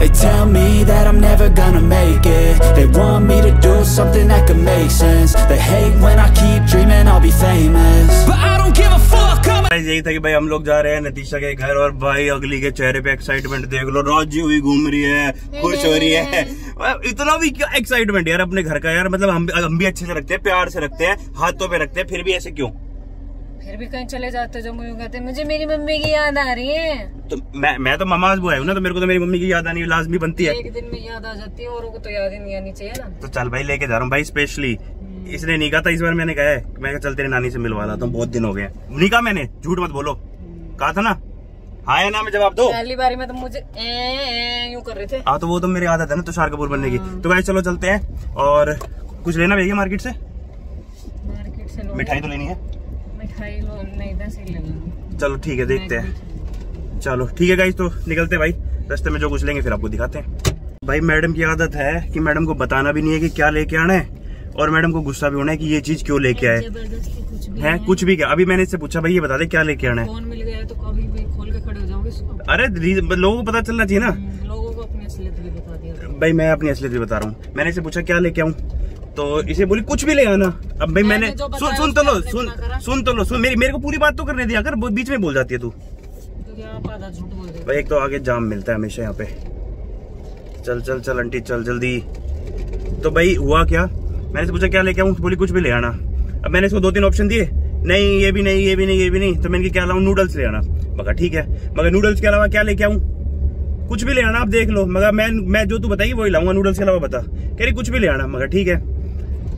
They tell me that I'm never gonna make it They want me to do something that could make sense They hate when I keep dreaming I'll be famous But I don't give a fuck यही था कि भाई हम लोग जा रहे हैं नतीशा के घर और भाई अगली के चेहरे पे एक्साइटमेंट देख लो राज़ी हुई घूम रही है खुश हो रही है इतना भी क्या एक्साइटमेंट यार अपने घर का यार मतलब हम हम भी अच्छे से रखते हैं प्यार से रखते हैं हाथों पे रखते हैं फिर भी ऐसे क्यों फिर भी कहीं चले जाते हो जब मुझे कहते मुझे मेरी मम्मी की याद आ रही है। तो मैं मैं तो मामा बुआ हूँ ना तो मेरे को तो मेरी मम्मी की याद आनी लाजमी बनती है। एक दिन में याद आ जाती है और को तो याद ही नहीं आनी चाहिए ना। तो चल भाई लेके जा रहा हूँ भाई स्पेशली इसने नहीं कहा था इस बार मैंने कहा है मैं चल तेरी नानी से मिलवा लाता हूँ बहुत दिन हो गए हैं। नहीं कहा मैंने झूठ मत बोलो। कहा था ना हाँ या ना में जवाब दो। पहली बारी में तो मुझे ए, ए, यूँ कर रहे थे। हाँ तो वो तो मेरी आदत है ना तुषार कपूर बनने की। तो भाई चलो चलते हैं और कुछ लेना भैया मार्केट से? मार्केट से मिठाई तो लेनी है। चलो ठीक है देखते हैं। चलो ठीक है गाइस तो निकलते भाई। रास्ते में जो कुछ लेंगे फिर आपको दिखाते हैं। भाई मैडम की आदत है कि मैडम को बताना भी नहीं है कि क्या लेके आना है और मैडम को गुस्सा भी होना है कि ये चीज़ क्यों लेके आए। कुछ है? कुछ भी क्या? अभी मैंने इससे पूछा भाई ये बता दे क्या लेके आना है? तो अरे लोगों को पता चलना चाहिए ना। हम्म, लोगों को अपनी असलियत भी बता दिया। भाई मैं अपनी असलियत भी बता रहा हूँ। मैंने इसे पूछा क्या लेके आऊँ? तो इसे बोली कुछ भी ले आना। अब भाई मैंने सुन सुन तो लो सुन। सुन तो लो सुन मेरी मेरे को पूरी बात तो करने दिया कर बीच में बोल जाती है तू। रहे भाई एक तो आगे जाम मिलता है हमेशा यहाँ पे। चल चल चल आंटी चल जल्दी। तो भाई हुआ क्या? मैंने से पूछा क्या लेके आऊँ? बोली कुछ भी ले आना। अब मैंने इसको दो तीन ऑप्शन दिए। नहीं ये भी नहीं ये भी नहीं ये भी नहीं। तो मैंने क्या लाऊं? नूडल्स ले आना। मगर ठीक है मगर नूडल्स के अलावा क्या लेके आऊँ? कुछ भी ले आना आप देख लो। मगर मैं मैं जो तू बताइए वही लाऊँगा। नूडल्स के अलावा बता। कह रही कुछ भी ले आना। मगर ठीक है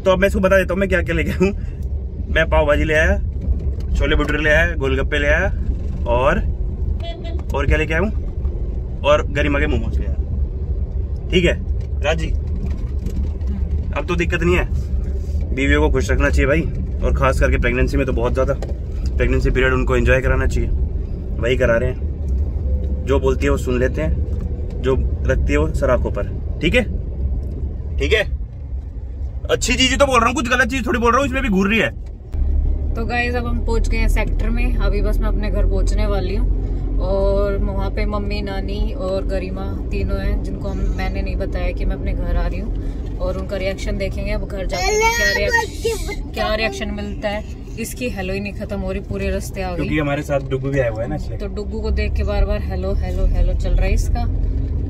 तो अब मैं इसको बता देता हूँ, मैं क्या क्या लेके आऊँ मैं पाव भाजी ले आया, छोले भटूरे ले आया, गोलगप्पे ले आया, और और क्या लेके आया हूँ? और गरिमा के मोमोज ले आया। ठीक है? राज़ी? अब तो दिक्कत नहीं है। बीवियों को खुश रखना चाहिए भाई, और खास करके प्रेगनेंसी में तो बहुत ज़्यादा। प्रेगनेंसी पीरियड उनको एंजॉय कराना चाहिए। वही करा रहे हैं। जो बोलती है वो सुन लेते हैं, जो रखती है वो सराखों पर। ठीक है? ठीक है? अच्छी चीज़ तो बोल रहा हूँ कुछ गलत चीज़ थोड़ी बोल रहा हूँ इसमें भी घूर रही है। तो गाइज़ अब हम पहुँच गए हैं सेक्टर में। अभी बस मैं अपने घर पहुँचने वाली हूँ। और वहाँ पे मम्मी नानी और गरिमा तीनों हैं जिनको हम मैंने नहीं बताया कि मैं अपने घर आ रही हूँ। और उनका रिएक्शन देखेंगे अब घर जाके क्या रिएक्शन क्या रिएक्शन मिलता है। इसकी हेलो ही नहीं खत्म हो रही पूरे रास्ते आ क्योंकि गई हमारे साथ डुगू भी आया हुआ है ना तो डुग्गू को देख के बार बार हेलो हेलो हेलो चल रहा है इसका।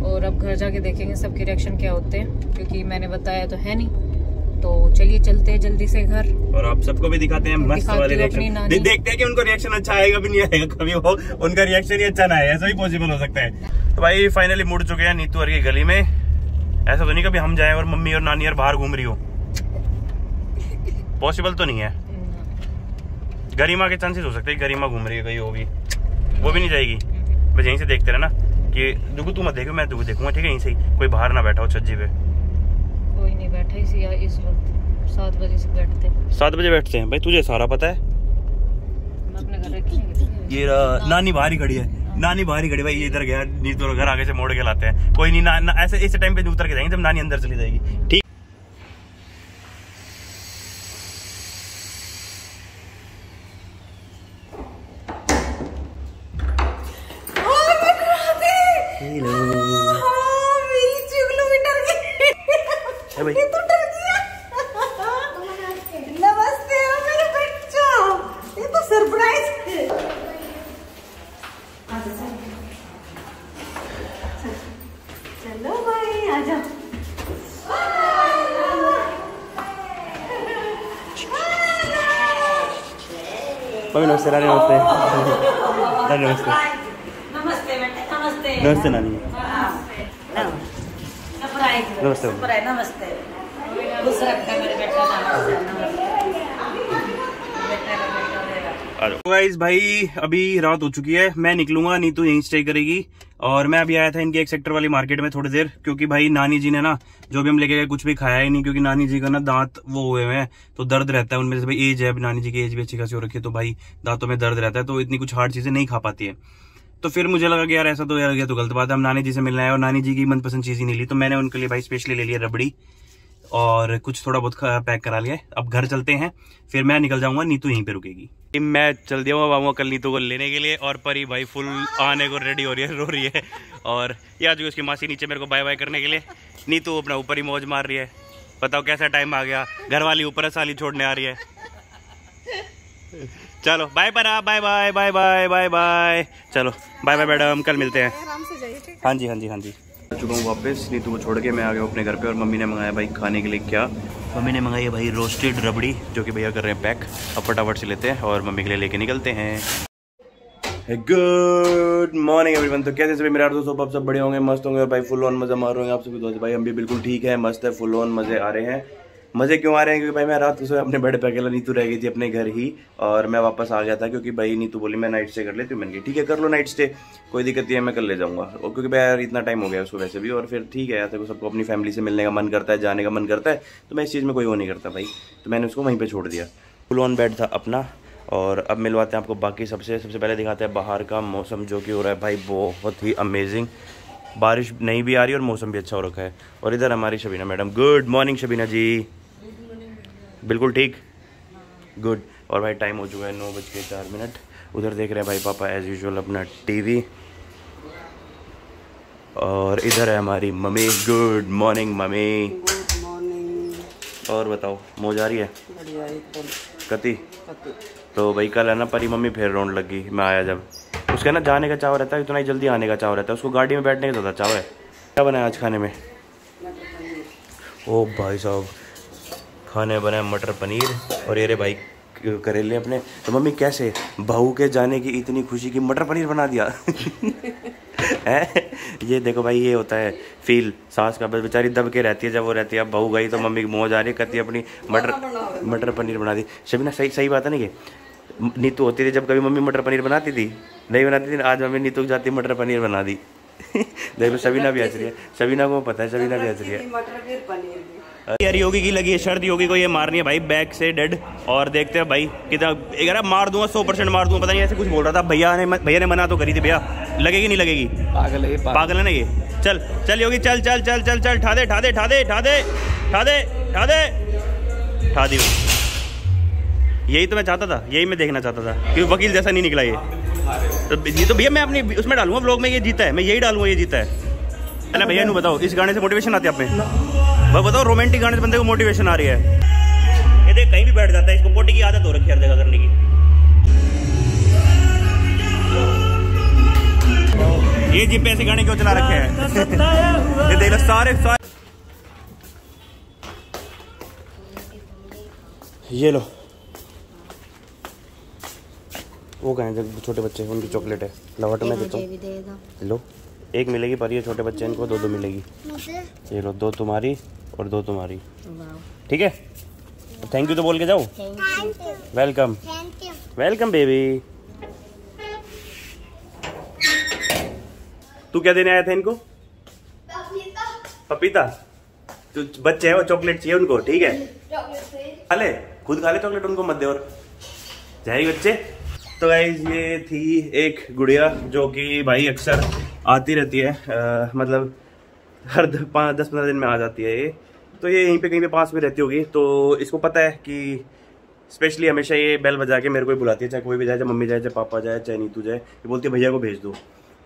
और अब घर जाके देखेंगे सबके रिएक्शन क्या होते हैं क्योंकि मैंने बताया तो है नहीं। तो चलिए चलते हैं जल्दी से घर। और आप सबको भी दिखाते हैं मस्त वाले रिएक्शन नानी। देखते हैं कि उनको रिएक्शन अच्छा आएगा भी नहीं आएगा कभी वो उनका रिएक्शन ही अच्छा ना आए ऐसा भी पॉसिबल हो सकता है। तो भाई फाइनली मुड़ चुके हैं नीतू और की गली में। ऐसा तो नहीं कभी हम जाए और मम्मी और नानी और बाहर घूम रही हो। पॉसिबल तो नहीं है। गरिमा के चांसेस हो सकते हैं गरिमा घूम रही है कहीं भी। वो भी नहीं जाएगी। बस यहीं से देखते रहना कि दुगु तू मत देखो मैं दुगु देखूँगा ठीक है यहीं से कोई बाहर ना बैठा हो छज्जी पे। इस वक्त सात बजे से बैठते। हैं। सात बजे बैठते हैं। भाई तुझे सारा पता है? हम अपने घर रखेंगे ये नानी बाहर ही खड़ी है। नानी बाहर ही खड़ी भाई ये इधर गया घर आगे से मोड़ के लाते हैं। कोई नहीं ना, ना ऐसे इस टाइम पे उतर के जाएँगे जब नानी अंदर चली जाएगी। ठीक भाई नमस्ते मेरे बच्चों। ये तो सरप्राइज़ है। चलो भाई आ जाओ भाई नमस्ते रानी नमस्ते। रानी नमस्ते। नमस्ते बेटे नमस्ते। नमस्ते नानी। नमस्ते। नमस्ते। गाइस भाई अभी रात हो चुकी है मैं निकलूँगा नीतू यहीं स्टे करेगी। और मैं अभी आया था इनके एक सेक्टर वाली मार्केट में थोड़ी देर क्योंकि भाई नानी जी ने ना जो भी हम लेके गए कुछ भी खाया ही नहीं क्योंकि नानी जी का ना दांत वो हुए हुए हैं तो दर्द रहता है उनमें से भाई एज है नानी जी की एज भी अच्छी खासी हो रखी है तो भाई दांतों में दर्द रहता है तो इतनी कुछ हार्ड चीज़ें नहीं खा पाती है। तो फिर मुझे लगा कि यार ऐसा तो यार ये तो गलत बात है, हम नानी जी से मिलना है और नानी जी की मनपसंद चीज़ ही नहीं ली तो मैंने उनके लिए भाई स्पेशली ले लिया रबड़ी और कुछ थोड़ा बहुत पैक करा लिया अब घर चलते हैं, फिर मैं निकल जाऊँगा, नीतू यहीं पे रुकेगी। मैं चल दिया हुआ कल नीतू को लेने के लिए और परी भाई फुल आने को रेडी हो रही है, रो रही है। और ये आज उसकी मासी नीचे मेरे को बाय बाय करने के लिए। नीतू अपना ऊपर ही मौज मार रही है। बताओ कैसा टाइम आ गया? घर वाली ऊपर साली छोड़ने आ रही है। चलो बाय परा bye bye bye bye bye bye चलो बाय बाय मैडम कल मिलते हैं। हाँ? जी हाँ जी हाँ जी। चुका हूँ वापस नीतू को छोड़ के मैं आ गया अपने घर पे और मम्मी ने मंगाया भाई खाने के लिए क्या? मम्मी ने मंगाई है भाई रोस्टेड रबड़ी जो कि भैया कर रहे हैं पैक अब फटाफट से लेते हैं और मम्मी के लिए लेके निकलते हैं। गुड मॉर्निंग एवरीवन तो कैसे सभी मेरे दोस्तों? आप सब बड़े होंगे मस्त होंगे भाई फुल ऑन मज़ा मार रहे होंगे। आप सभी दोस्त भाई हम भी बिल्कुल ठीक है मस्त है फुल ऑन मज़े आ रहे हैं। मज़े क्यों आ रहे हैं? क्योंकि भाई मैं रात को अपने बेड पे अकेला नीतू रह गई थी अपने घर ही, और मैं वापस आ गया था क्योंकि भाई नीतू बोली, मैं नाइट स्टे कर लेती हूँ। मैंने ठीक है, कर लो नाइट स्टे कोई दिक्कत नहीं है, मैं कर ले जाऊँगा। और क्योंकि भाई यार इतना टाइम हो गया उसको वैसे भी, और फिर ठीक है यार सबको अपनी फैमिली से मिलने का मन करता है, जाने का मन करता है तो मैं इस चीज़ में कोई वो नहीं करता भाई। तो मैंने उसको वहीं पर छोड़ दिया। फुल ऑन बेड था अपना, और अब मिलवाते हैं आपको बाकी सबसे सबसे पहले दिखाते हैं बाहर का मौसम जो कि हो रहा है भाई, बहुत ही अमेजिंग बारिश नहीं भी आ रही और मौसम भी अच्छा हो रखा है। और इधर हमारी Shabina madam. Good morning Shabina ji. बिल्कुल ठीक। गुड और भाई टाइम हो चुका है नौ बज के चार मिनट उधर देख रहे हैं भाई पापा एज़ यूजल अपना टीवी और इधर है हमारी मम्मी। Good morning mummy. और बताओ मौज आ रही है? कति? तो भाई कल है ना परी मम्मी फिर रोन लगी मैं आया जब। उसका ना जाने का चाव रहता है इतना ही जल्दी आने का चाव रहता है। उसको गाड़ी में बैठने का ज़्यादा चाव है। क्या बनाया आज खाने में? ओ भाई साहब खाने बनाए मटर पनीर और ये रे भाई करेले अपने। तो मम्मी कैसे? बहू के जाने की इतनी खुशी की मटर पनीर बना दिया। है? ये देखो भाई ये होता है फील सास का बस बेचारी दब के रहती है जब वो रहती है। अब बहू गई तो मम्मी की मौज आ रही कहती है अपनी मटर मटर पनीर बना दी। शबीना सही सही बात है ना ये? नीतू होती थी जब कभी मम्मी मटर पनीर बनाती थी। नहीं बनाती थी आज मम्मी नीतू जाती मटर पनीर बना दी। देखो शबीना भी हंस रही है। शबीना को पता है शबीना भी हंस रही है। यार योगी की लगी है शर्त योगी को ये मारनी है भाई बैक से डेड और देखते हैं भाई कितना अगर मार दूँगा सौ परसेंट मार दूँगा पता नहीं ऐसे कुछ बोल रहा था। भैया ने भैया ने मना तो करी थी भैया। लगेगी नहीं लगेगी? पागल है पागल। है ना ये? चल चल योगी चल चल चल चल चल ठा दे ठा दे ठा दे ठा दे ठा दे ठा दे। ठा दी। यही तो मैं चाहता था यही मैं देखना चाहता था क्योंकि वकील जैसा नहीं निकला ये। तो ये तो भैया मैं अपनी उसमें डालूँगा ब्लॉग में ये जीता है। मैं यही डालूँगा ये जीता है। अरे भैया बताओ इस गाने से मोटिवेशन आती है आप में? भाई बताओ रोमांटिक गाने से बंदे को मोटिवेशन आ रही है। ये देख कहीं भी बैठ जाता है इसको पोटी की आदत हो रखी है देखा करने की। ये जिप ऐसे गाने क्यों चला रखे हैं? ये देख सारे सारे ये लो। वो कहें जब छोटे बच्चे उनकी चॉकलेट है। लवाट में देता हूँ। लो। एक मिलेगी पर ये छोटे बच्चे इनको दो दो मिलेगी। ये लो दो तुम्हारी। और दो तुम्हारी। ठीक है? थैंक यू तो बोल के जाओ। वेलकम वेलकम बेबी तू क्या देने आया था इनको? पपीता। तो बच्चे हैं वो चॉकलेट चाहिए उनको ठीक है? खा ले। खुद खा ले चॉकलेट उनको मत दे और। जाएगी बच्चे? तो गाइज़ ये थी एक गुड़िया जो कि भाई अक्सर आती रहती है आ, मतलब हर पाँच, दस पंद्रह दिन में आ जाती है ये। तो ये यहीं पे कहीं पे पास में रहती होगी। तो इसको पता है कि स्पेशली हमेशा ये बेल बजा के मेरे को ही बुलाती है। चाहे कोई भी जाए, चाहे मम्मी जाए, चाहे पापा जाए, चाहे नीतू जाए, ये बोलती है, भैया को भेज दो।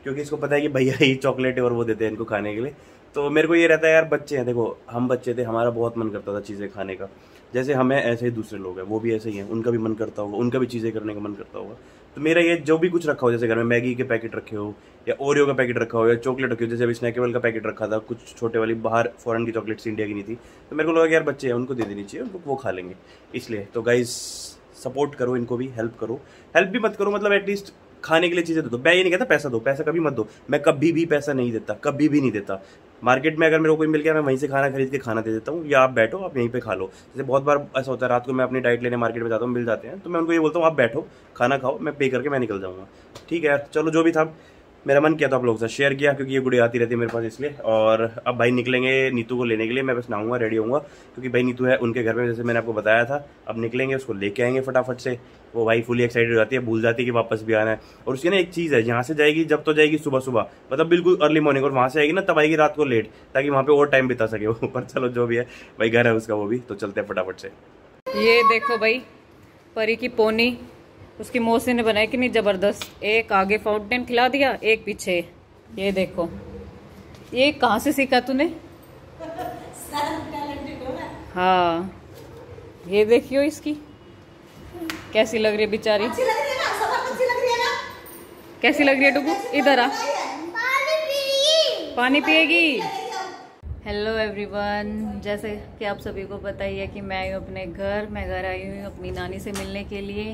क्योंकि इसको पता है कि भैया ही चॉकलेट और वो देते हैं इनको खाने के लिए। तो मेरे को ये रहता है, यार, बच्चे हैं, देखो, हम बच्चे थे, हमारा बहुत मन करता था चीज़ें खाने का। जैसे हमें ऐसे ही दूसरे लोग हैं, वो भी ऐसे ही हैं, उनका भी मन करता होगा, उनका भी चीज़ें करने का मन करता होगा। तो मेरा ये जो भी कुछ रखा हो, जैसे घर में मैगी के पैकेट रखे हो, या ओरियो का पैकेट रखा हो, या चॉकलेट रखे हो, जैसे अभी स्नैकेबल का पैकेट रखा था, कुछ छोटे वाली बाहर फॉरन की चॉकलेट्स इंडिया की नहीं थी तो मेरे को लगा यार बच्चे हैं, उनको दे देनी चाहिए उनको वो खा लेंगे। इसलिए तो गाइज़ सपोर्ट करो, इनको भी हेल्प करो। हेल्प भी मत करो मतलब एटलीस्ट खाने के लिए चीज़ें दे दो। मैं ये नहीं कहता पैसा दो, पैसा कभी मत दो। मैं कभी भी पैसा नहीं देता, कभी भी नहीं देता। मार्केट में अगर मेरे को कोई मिल गया, मैं वहीं से खाना खरीद के खाना दे देता हूँ, या आप बैठो, आप यहीं पे खा लो। जैसे बहुत बार ऐसा होता है, रात को मैं अपनी डाइट लेने मार्केट में जाता हूँ, मिल जाते हैं तो मैं उनको ये बोलता हूँ, आप बैठो, खाना खाओ, मैं पे करके मैं निकल जाऊँगा। ठीक है यार चलो जो भी था मेरा मन किया तो आप लोगों से शेयर किया, क्योंकि ये गुड़ी आती रहती है मेरे पास इसलिए। और अब भाई निकलेंगे नीतू को लेने के लिए, मैं बस नहाऊँगा रेडी होऊँगा, क्योंकि भाई नीतू है उनके घर में, जैसे मैंने आपको बताया था। अब निकलेंगे, उसको लेके आएँगे फटाफट से। वो भाई फुली एक्साइटेड हो जाती है, भूल जाती है कि वापस भी आना है। और उसकी ना एक चीज़ है यहाँ से जाएगी, जब तो जाएगी सुबह सुबह। मतलब बिल्कुल अर्ली मॉर्निंग और वहाँ से आएगी ना, तब आएगी रात को लेट ताकि वहाँ पे और टाइम बिता सके। वो पर चलो, जो भी है, भाई घर है उसका वो भी तो चलते हैं फटाफट से। ये देखो भाई, परी की पोनी। उसकी मौसी ने बनाई कि नहीं ज़बरदस्त। एक आगे फाउंटेन खिला दिया एक पीछे। ये देखो। ये कहाँ से सीखा तूने? हाँ। ये देखियो इसकी। कैसी लग रही है बेचारी? कैसी लग रही है डुगू? इधर आ। पानी पिएगी? हेलो एवरीवन जैसे कि आप सभी को पता ही है कि मैं आई हूँ अपने घर। मैं घर आई हुई हूँ अपनी नानी से मिलने के लिए।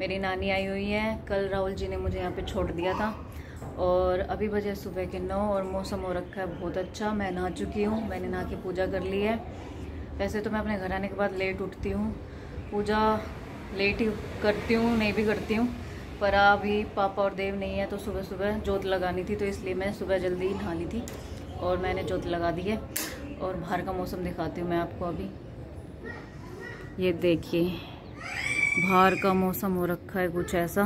मेरी नानी आई हुई है। कल राहुल जी ने मुझे यहाँ पे छोड़ दिया था। और अभी बजे सुबह के नौ और मौसम हो रखा है बहुत अच्छा। मैं नहा चुकी हूँ। मैंने नहा के पूजा कर ली है। वैसे तो मैं अपने घर आने के बाद लेट उठती हूँ। पूजा लेट ही करती हूँ, नहीं भी करती हूँ। पर अभी पापा और देव नहीं है तो सुबह सुबह जोत लगानी थी तो इसलिए मैं सुबह जल्दी नहा ली थी। और मैंने जोत लगा दी है। और बाहर का मौसम दिखाती हूँ मैं आपको अभी। ये देखिए, बाहर का मौसम हो रखा है कुछ ऐसा।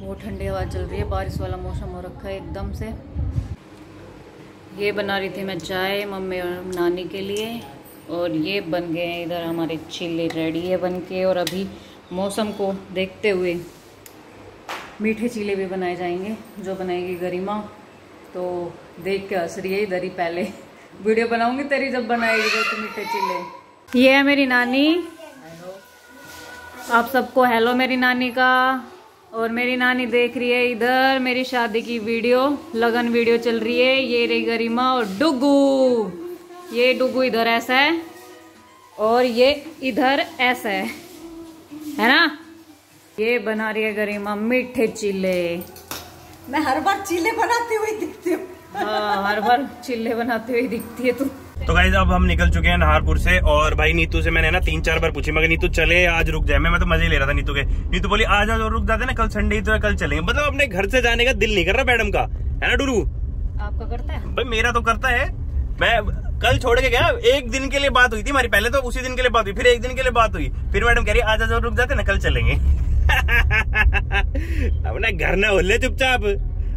वो ठंडी हवा चल रही है, बारिश वाला मौसम हो रखा है एकदम से। ये बना रही थी मैं चाय मम्मी और नानी के लिए। और ये बन गए इधर हमारे चिल्ले रेडी है बन के। और अभी मौसम को देखते हुए मीठे चीले भी बनाए जाएँगे जो बनाएगी गरिमा। तो देख के हंस रही है इधर ही पहले। वीडियो बनाऊँगी तेरी जब बनाएगी तो, मीठे चीले। ये है मेरी नानी। आप सबको हेलो मेरी नानी का। और मेरी नानी देख रही है इधर मेरी शादी की वीडियो लगन वीडियो चल रही है। ये रही गरिमा और डुगू। ये डुगू इधर ऐसा है और ये इधर ऐसा है। है ना? ये बना रही है गरिमा मीठे चिल्ले। मैं हर बार चीले बनाती हुई दिखती हूँ। हाँ हर बार चिल्ले बनाते हुए दिखती है तू। तो गाइज़ अब हम निकल चुके हैं नाहरपुर से और भाई नीतू से मैंने ना तीन चार बार पूछी मगर नीतू चले आज रुक जाए। मैं मैं तो मज़े ले रहा था नीतू के। नीतू बोली आज आज और रुक जाते ना कल संडे ही तो कल चलेंगे। मतलब अपने घर से जाने का दिल नहीं कर रहा मैडम का। है ना डुरू आपका करता है? भाई मेरा तो करता है। मैं कल छोड़ के गया एक दिन के लिए बात हुई थी हमारी पहले तो उसी दिन के लिए बात हुई फिर एक दिन के लिए बात हुई। फिर मैडम कह रही आज आज और रुक जाते ना कल चलेंगे। अपना घर ना होले चुपचाप।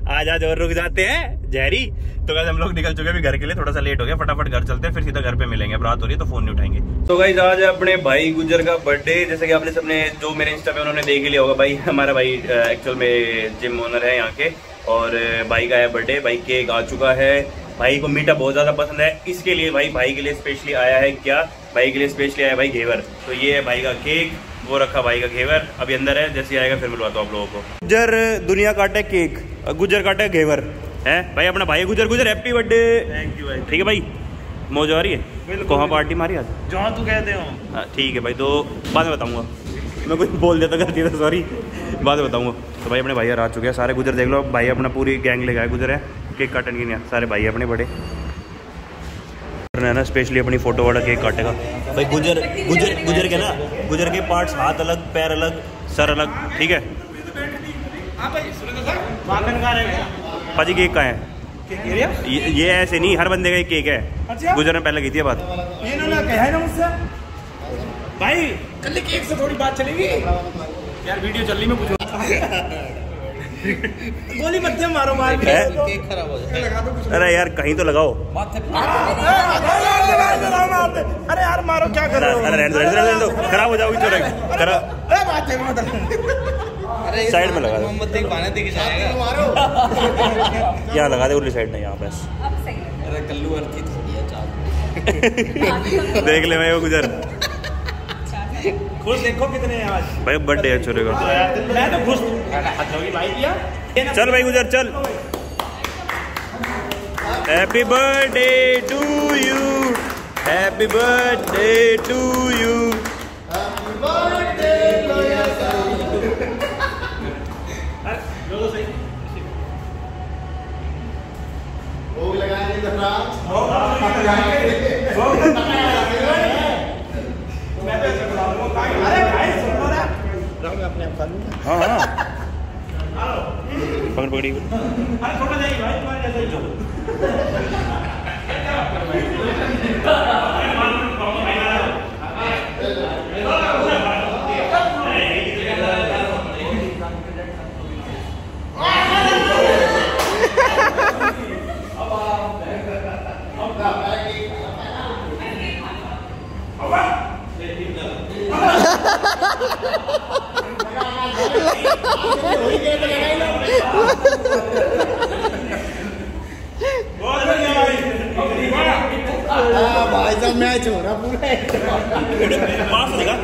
आज आज और रुक जाते हैं, जहरी। तो गाइज़ हम लोग निकल चुके हैं घर के लिए। थोड़ा सा लेट हो गया, फटाफट घर चलते हैं, फिर सीधा घर पे मिलेंगे। रात हो रही है तो फ़ोन नहीं उठाएँगे। तो गाइज़ आज अपने भाई गुजर का बर्थडे जैसे कि आपने सबने, जो मेरे इंस्टा पे उन्होंने देख लिया होगा, भाई, हमारा भाई एक्चुअल में जिम ओनर है यहाँ के। और भाई का है बर्थडे भाई केक आ चुका है। भाई को मीठा बहुत ज़्यादा पसंद है। इसके लिए भाई भाई के लिए स्पेशली आया है क्या? भाई के लिए स्पेशली आया भाई घेवर। तो ये है भाई का केक वो रखा भाई का घेवर अभी अंदर है जैसे आएगा फिर मिलवाता हूँ आप लोगों को। गुजर दुनिया काटे केक गुजर काटे घेवर। है? भाई अपना भाई गुजर गुजर हैप्पी बर्थडे थैंक यू भाई ठीक है भाई? मौज आ रही है? कहाँ पार्टी मारी आज? जहाँ तू कहते हो। हाँ ठीक है भाई तो बाद में बताऊँगा। मैं कुछ बोल देता करती था सॉरी बाद में बताऊँगा। तो भाई अपने भैया आ चुके हैं सारे गुजर देख लो। भाई अपना पूरी गैंग लेगा गुजर है। केक काटने के लिए सारे भाई अपने बड़े। है ना स्पेशली अपनी फ़ोटो वाला केक काटेगा भाई गुजर गुजर गुजर के ना गुजर के पार्ट्स हाथ अलग पैर अलग सर अलग ठीक है? भाजी केक का है? ये, ये ऐसे नहीं हर बंदे का एक केक है। गुजर ने पहले की थी ये बात। कहा है ना मुझसे भाई कल केक से थोड़ी बात चलेगी। यार वीडियो चल रही मैं पूछूँ गोली मत दे मारो मार के केक खराब हो जाए अरे यार कहीं तो लगाओ अरे यार मारो क्या कर रहे हो अरे रहने दो, रहने दो, खराब हो जाओगी खराब अरे बात है साइड में लगा मोमबत्ती पाने दे के जाएगा यहाँ लगा दे उर्ली साइड में यहाँ बस अरे कल्लू अर्थी थोड़ी है देख ले मैं वो गुजर खुश देखो कितने हैं आज भाई बर्थडे है छोरे का मैं तो खुश चल भाई गुजर चल happy birthday to you happy birthday to you हाँ हाँ। पकड़ पकड़ी अरे भाई ही साहब मैच हो रहा पूरा पास हो जाएगा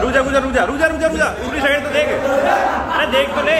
रुक जा रुक जा रुक जा रुक जा रुक जा रुक जा दूसरी साइड तो देख अरे देख तो ले